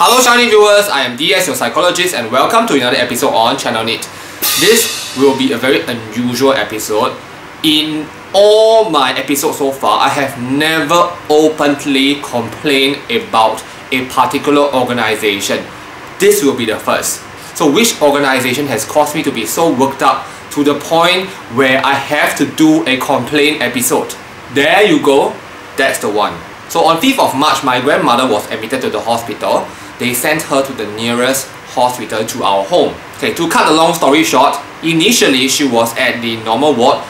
Hello Shiny viewers, I am DS, your psychologist and welcome to another episode on Channel NITT. This will be a very unusual episode. In all my episodes so far, I have never openly complained about a particular organization. This will be the first. So which organization has caused me to be so worked up to the point where I have to do a complaint episode? There you go, that's the one. So on 5th of March, my grandmother was admitted to the hospital. They sent her to the nearest hospital to our home. Okay, to cut the long story short, initially she was at the normal ward.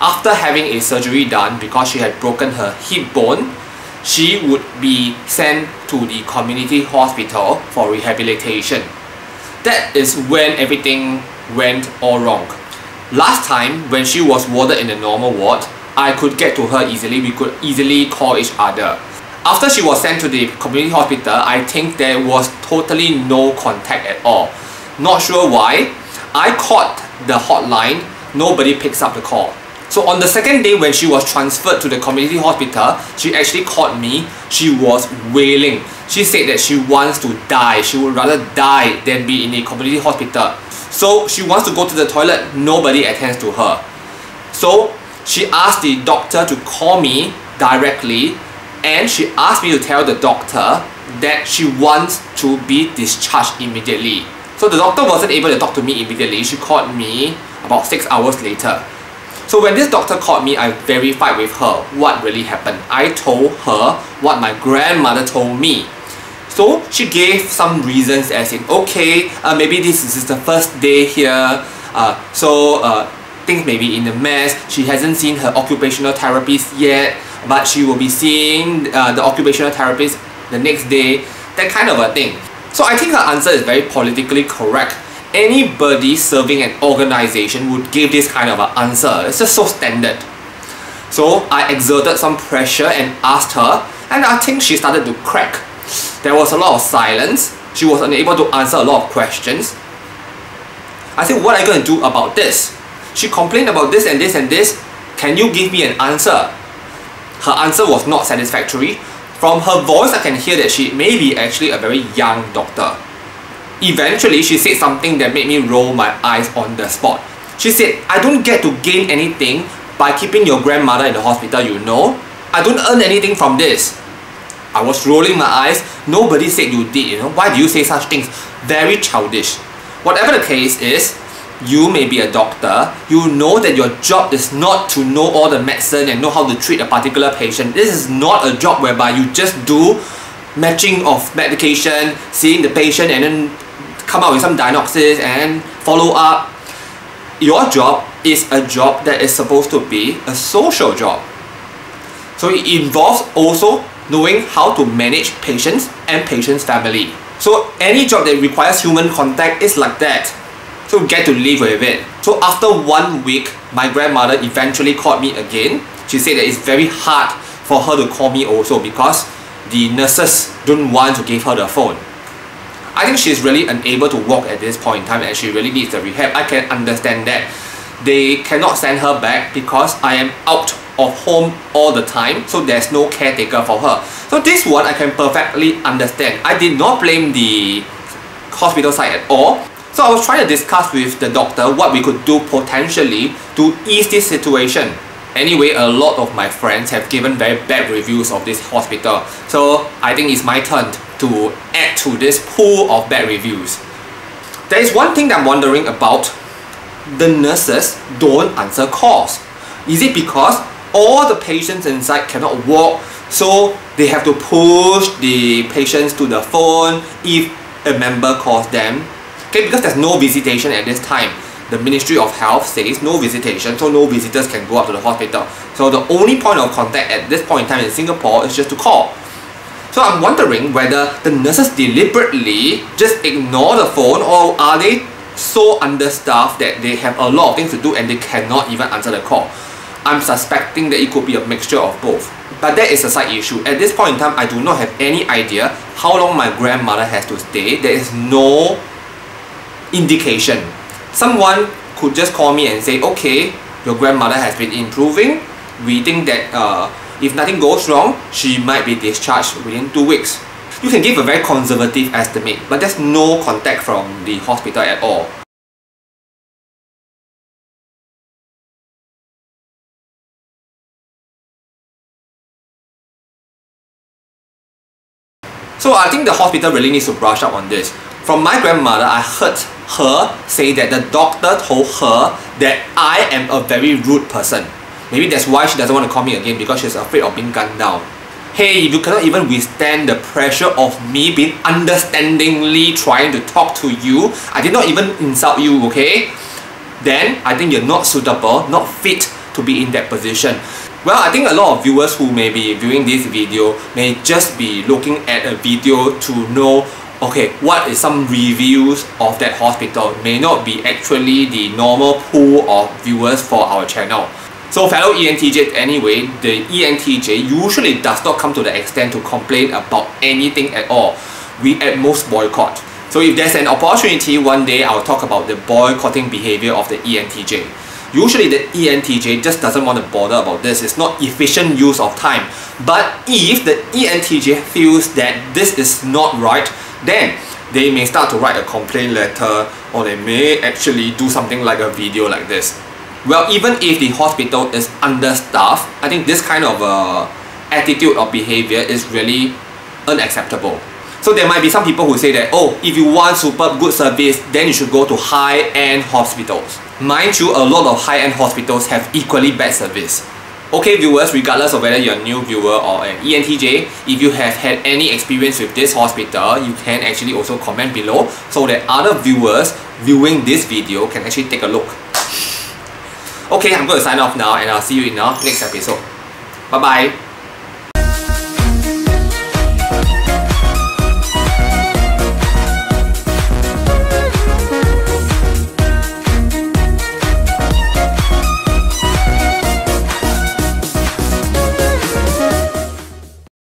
After having a surgery done because she had broken her hip bone, she would be sent to the community hospital for rehabilitation. That is when everything went all wrong. Last time, when she was warded in the normal ward, I could get to her easily, we could easily call each other. After she was sent to the community hospital, I think there was totally no contact at all. Not sure why. I called the hotline, nobody picks up the call. So on the second day when she was transferred to the community hospital, she actually called me. She was wailing. She said that she wants to die. She would rather die than be in a community hospital. So she wants to go to the toilet, nobody attends to her. So she asked the doctor to call me directly and she asked me to tell the doctor that she wants to be discharged immediately. So the doctor wasn't able to talk to me immediately. She called me about 6 hours later. So when this doctor called me, I verified with her what really happened. I told her what my grandmother told me. So she gave some reasons as in, okay, uh, maybe this is the first day here, uh, so uh, things may be in a mess. She hasn't seen her occupational therapist yet, but she will be seeing uh, the occupational therapist the next day, that kind of a thing. So I think her answer is very politically correct. Anybody serving an organization would give this kind of an answer. It's just so standard. So I exerted some pressure and asked her, and I think she started to crack. There was a lot of silence. She was unable to answer a lot of questions. I said, what are you going to do about this? She complained about this and this and this. Can you give me an answer? Her answer was not satisfactory. From her voice, I can hear that she may be actually a very young doctor. Eventually, she said something that made me roll my eyes on the spot. She said, I don't get to gain anything by keeping your grandmother in the hospital, you know. I don't earn anything from this. I was rolling my eyes. Nobody said you did, you know. Why do you say such things? Very childish. Whatever the case is, you may be a doctor, you know that your job is not to know all the medicine and know how to treat a particular patient. This is not a job whereby you just do matching of medication, seeing the patient and then come out with some diagnosis and follow up. Your job is a job that is supposed to be a social job. So it involves also knowing how to manage patients and patients' family. So any job that requires human contact is like that. So get to live with it. So after one week, my grandmother eventually called me again. She said that it's very hard for her to call me also because the nurses don't want to give her the phone. I think she's really unable to walk at this point in time and she really needs the rehab. I can understand that. They cannot send her back because I am out of home all the time so there's no caretaker for her. So this one I can perfectly understand. I did not blame the hospital side at all so I was trying to discuss with the doctor what we could do potentially to ease this situation. Anyway, a lot of my friends have given very bad reviews of this hospital. So I think it's my turn to add to this pool of bad reviews. There is one thing that I'm wondering about. The nurses don't answer calls. Is it because all the patients inside cannot walk so they have to push the patients to the phone if a member calls them Okay, because there's no visitation at this time. The Ministry of Health says no visitation, so no visitors can go up to the hospital. So the only point of contact at this point in time in Singapore is just to call. So I'm wondering whether the nurses deliberately just ignore the phone or are they so understaffed that they have a lot of things to do and they cannot even answer the call. I'm suspecting that it could be a mixture of both. But that is a side issue. At this point in time, I do not have any idea how long my grandmother has to stay. There is no indication. Someone could just call me and say, okay, your grandmother has been improving, we think that uh, if nothing goes wrong, she might be discharged within two weeks. You can give a very conservative estimate, but there's no contact from the hospital at all. So I think the hospital really needs to brush up on this. From my grandmother, I heard her say that the doctor told her that I am a very rude person. Maybe that's why she doesn't want to call me again because she's afraid of being gunned down. Hey, if you cannot even withstand the pressure of me being understandingly trying to talk to you, I did not even insult you, okay? Then I think you're not suitable, not fit to be in that position. Well, I think a lot of viewers who may be viewing this video may just be looking at a video to know okay, what is some reviews of that hospital may not be actually the normal pool of viewers for our channel. So fellow ENTJ anyway, the ENTJ usually does not come to the extent to complain about anything at all. We at most boycott. So if there's an opportunity one day, I'll talk about the boycotting behavior of the ENTJ. Usually the ENTJ just doesn't want to bother about this. It's not efficient use of time. But if the ENTJ feels that this is not right, then they may start to write a complaint letter or they may actually do something like a video like this. Well, even if the hospital is understaffed, I think this kind of uh, attitude or behavior is really unacceptable. So there might be some people who say that, oh, if you want super good service, then you should go to high-end hospitals. Mind you, a lot of high-end hospitals have equally bad service. Okay viewers, regardless of whether you're a new viewer or an ENTJ, if you have had any experience with this hospital, you can actually also comment below so that other viewers viewing this video can actually take a look. Okay, I'm going to sign off now and I'll see you in our next episode. Bye bye.